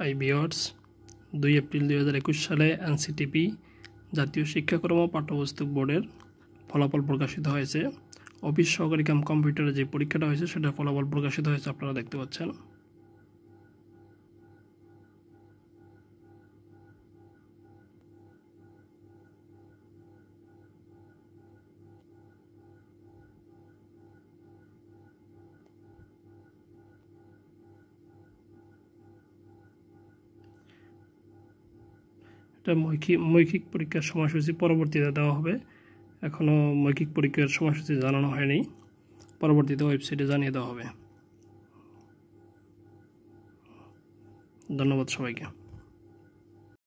I বিয়ার্স দুই April দুই হাজার একুশ সালে এনসিটিপি জাতীয় শিক্ষাক্রম পাঠ্যপুস্তক বোর্ডের ফলাফল প্রকাশিত হয়েছে। অফিস সহকারী কাম কম্পিউটারে যে পরীক্ষাটা হয়েছে, সেটার ফলাফল প্রকাশিত হয়েছে, আপনারা দেখতে পাচ্ছেন। এটা মৌখিক মৌখিক পরীক্ষার সময়সূচি পরবর্তীতে দেওয়া হবে। এখনও মৌখিক পরীক্ষার সময়সূচি জানানো হয়নি। পরবর্তীতে ওয়েবসাইটে জানিয়ে দেওয়া হবে। ধন্যবাদ সবাইকে।